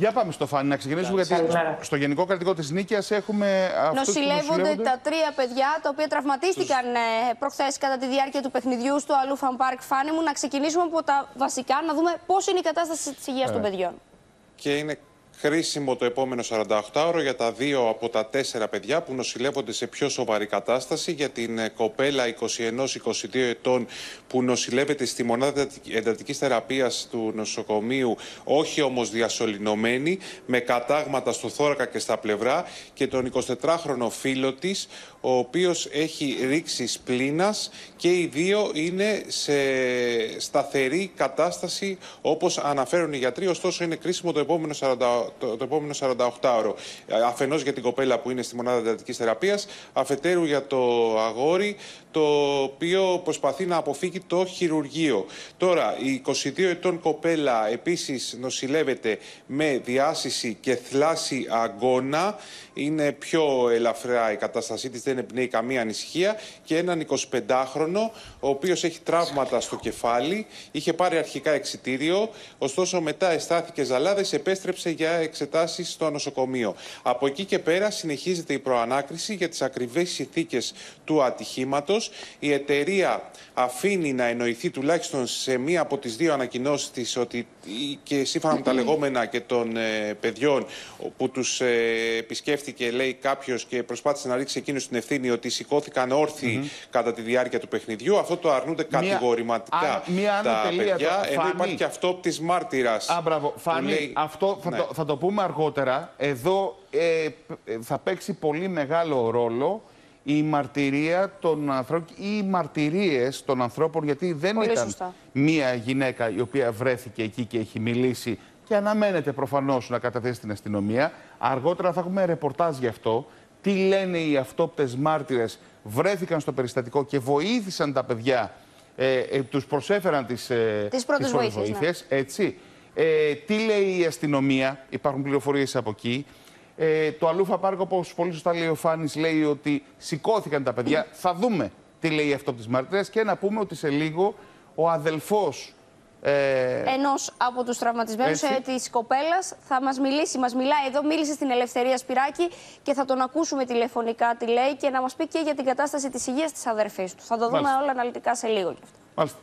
Για πάμε στο Φάνη, να ξεκινήσουμε γιατί Καλημέρα. στο Γενικό Κρατικό της Νίκαιας έχουμε αυτούς που Νοσηλεύονται τα τρία παιδιά τα οποία τραυματίστηκαν ε, προχθές κατά τη διάρκεια του παιχνιδιού στο Αλούφαν Πάρκ Φάνη μου. Να ξεκινήσουμε από τα βασικά, να δούμε πώς είναι η κατάσταση της υγείας των παιδιών. και είναι χρήσιμο το επόμενο 48ωρο για τα δύο από τα τέσσερα παιδιά που νοσηλεύονται σε πιο σοβαρή κατάσταση. Για την ε, κοπέλα 21-22 ετών που νοσηλεύεται στη μονάδα εντατικής θεραπείας του νοσοκομείου, όχι όμως διασωληνωμένη, με κατάγματα στο θώρακα και στα πλευρά και τον 24χρονο φίλο της, ο οποίος έχει ρίξει σπλήνας και οι δύο είναι σε σταθερή κατάσταση όπως αναφέρουν οι γιατροί, ωστόσο είναι κρίσιμο το επόμενο 40, το, το επόμενο 48ωρο. Αφενός για την κοπέλα που είναι στη μονάδα εντατικής θεραπείας, αφετέρου για το αγόρι, το οποίο προσπαθεί να αποφύγει το χειρουργείο. Τώρα, η 22 ετών κοπέλα επίσης νοσηλεύεται με διάσηση και θλάση αγκώνα. Είναι πιο ελαφρά η κατάστασή της, δεν εμπνέει καμία ανησυχία. Και έναν 25χρονο, ο οποίος έχει τραύματα στο κεφάλι, είχε πάρει αρχικά εξιτήριο, ωστόσο μετά αισθάθηκε ζαλάδες, επέστρεψε για εξετάσεις στο νοσοκομείο. Από εκεί και πέρα συνεχίζεται η προανάκριση για τις ακριβές συνθήκες του ατυχήματος. Η εταιρεία αφήνει να εννοηθεί τουλάχιστον σε μία από τις δύο ανακοινώσεις της ότι και σύμφωνα με τα λεγόμενα και των ε, παιδιών που τους ε, επισκέφθηκε λέει κάποιος και προσπάθησε να ρίξει εκείνους την ευθύνη ότι σηκώθηκαν όρθιοι κατά τη διάρκεια του παιχνιδιού. Αυτό το αρνούνται Μία- κατηγορηματικά Α, μία άνω τα τελεία παιδιά. τώρα. Ενώ Φάνη. υπάρχει και αυτό της μάρτυρας. Α, μπράβο. που Φάνη, λέει- αυτό θα, Ναι. το, θα το πούμε αργότερα. Εδώ ε, π- ε, θα παίξει πολύ μεγάλο ρόλο η μαρτυρία των ανθρώπων ή οι μαρτυρίες των ανθρώπων, γιατί δεν Πολύ ήταν σωστά. μία γυναίκα η οποία βρέθηκε εκεί και έχει μιλήσει και αναμένεται προφανώς να καταθέσει στην αστυνομία. Αργότερα θα έχουμε ρεπορτάζ γι' αυτό. Τι λένε οι αυτόπτες μάρτυρες; Βρέθηκαν στο περιστατικό και βοήθησαν τα παιδιά, ε, ε, τους προσέφεραν τις, ε, Τις πρώτες βοήθειες, ναι. βοήθειες, έτσι. Ε, τι λέει η αστυνομία, υπάρχουν πληροφορίες από εκεί. Ε, το Αλούφα Πάρκο, όπως πολύ σωστά λέει ο Φάνης, λέει ότι σηκώθηκαν τα παιδιά. Θα δούμε τι λέει αυτό από τις μαρτυρίες και να πούμε ότι σε λίγο ο αδελφός ε, Ενός από τους τραυματισμένους Έτσι. ε, της κοπέλας θα μας μιλήσει. Μας μιλάει εδώ, μίλησε στην Ελευθερία Σπυράκη και θα τον ακούσουμε τηλεφωνικά τι λέει και να μας πει και για την κατάσταση της υγείας της αδερφής του. Θα το δούμε Μάλιστα. όλα αναλυτικά σε λίγο κι αυτό. Μάλιστα.